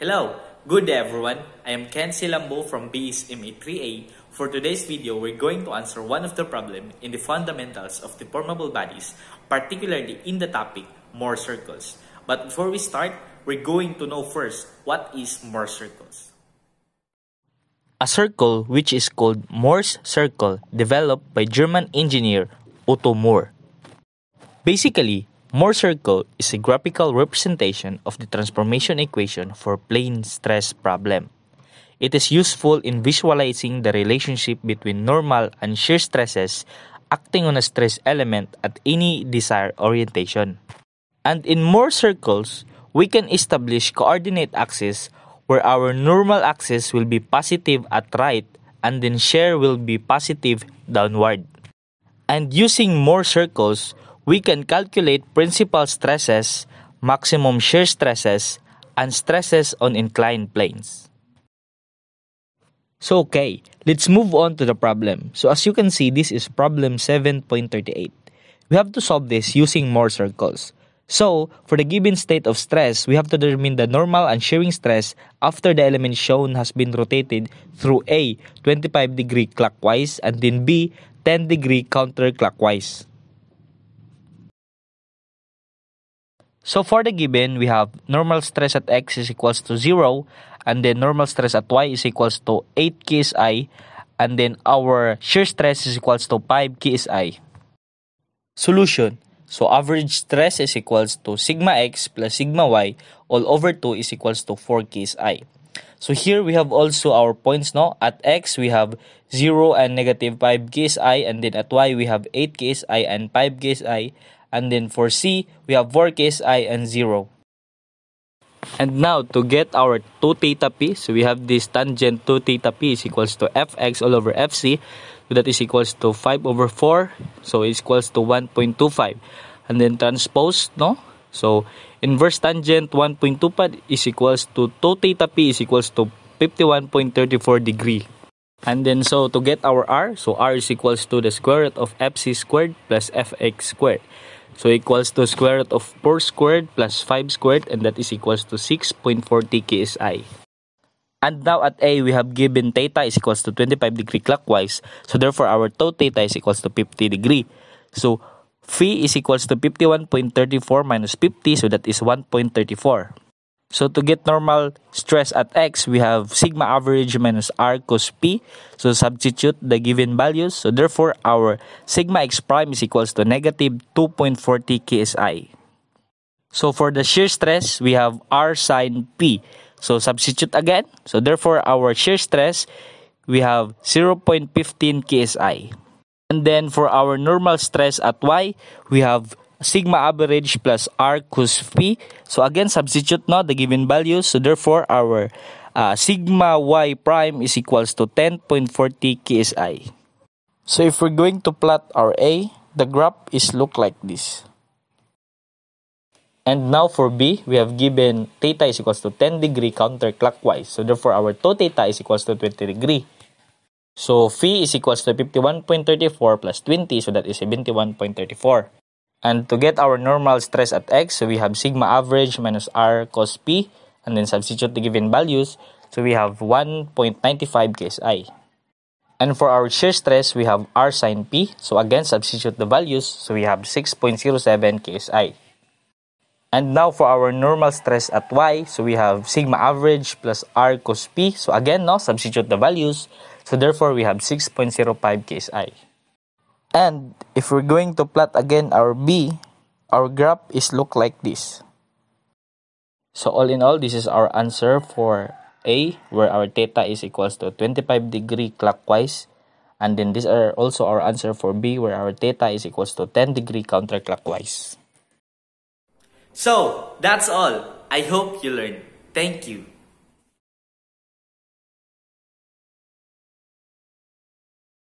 Hello, good day everyone. I am Ken Silambo from BSME 3A. For today's video, we're going to answer one of the problem in the fundamentals of deformable bodies, particularly in the topic Mohr circles. But before we start, we're going to know first what is Mohr circles. A circle which is called Mohr's circle developed by German engineer Otto Mohr. Basically, Mohr circle is a graphical representation of the transformation equation for plane stress problem. It is useful in visualizing the relationship between normal and shear stresses acting on a stress element at any desired orientation. And in Mohr circles, we can establish coordinate axes where our normal axis will be positive at right and then shear will be positive downward. And using Mohr circles, we can calculate principal stresses, maximum shear stresses, and stresses on inclined planes. So okay, let's move on to the problem. So as you can see, this is problem 7.38. We have to solve this using Mohr circles. So, for the given state of stress, we have to determine the normal and shearing stress after the element shown has been rotated through A, 25 degree clockwise, and then B, 10 degree counterclockwise. So for the given, we have normal stress at x is equals to 0, and then normal stress at y is equals to 8 ksi, and then our shear stress is equals to 5 ksi. Solution. So average stress is equals to sigma x plus sigma y all over 2 is equals to 4 ksi. So here we have also our points no at x we have 0 and negative 5 ksi and then at y we have 8 ksi and 5 ksi and then for C, we have 4 KSI and 0. And now, to get our 2 theta p, so we have this tangent 2 theta p is equals to fx all over fc. So that is equals to 5 over 4. So it's equals to 1.25. And then transpose, no? So, inverse tangent 1.25 is equals to 2 theta p is equals to 51.34 degree. And then so to get our r, so r is equals to the square root of fc squared plus fx squared. So equals to square root of 4 squared plus 5 squared and that is equals to 6.40 KSI. And now at A, we have given theta is equals to 25 degree clockwise. So therefore, our tau theta is equals to 50 degree. So phi is equals to 51.34 minus 50. So that is 1.34. So to get normal stress at x, we have sigma average minus r cos p. So substitute the given values. So therefore, our sigma x prime is equals to negative 2.40 ksi. So for the shear stress, we have r sine p. So substitute again. So therefore, our shear stress, we have 0.15 ksi. And then for our normal stress at y, we have sigma average plus r cos p. So again, substitute now the given values. So therefore, our uh, sigma y prime is equals to 10.40 ksi. So if we're going to plot our A, the graph is look like this. And now for B, we have given theta is equals to 10 degree counterclockwise. So therefore, our 2 theta is equals to 20 degree. So phi is equals to 51.34 plus 20, so that is 71.34. And to get our normal stress at x, so we have sigma average minus r cos phi, and then substitute the given values. So we have 1.95 ksi. And for our shear stress, we have r sine phi. So again, substitute the values. So we have 6.07 ksi. And now for our normal stress at y, so we have sigma average plus r cos phi. So again, no, substitute the values. So therefore, we have 6.05 ksi. And if we're going to plot again our B, our graph is look like this. So all in all, this is our answer for A, where our theta is equals to 25 degree clockwise. And then these are also our answer for B, where our theta is equals to 10 degree counterclockwise. So, that's all. I hope you learned. Thank you.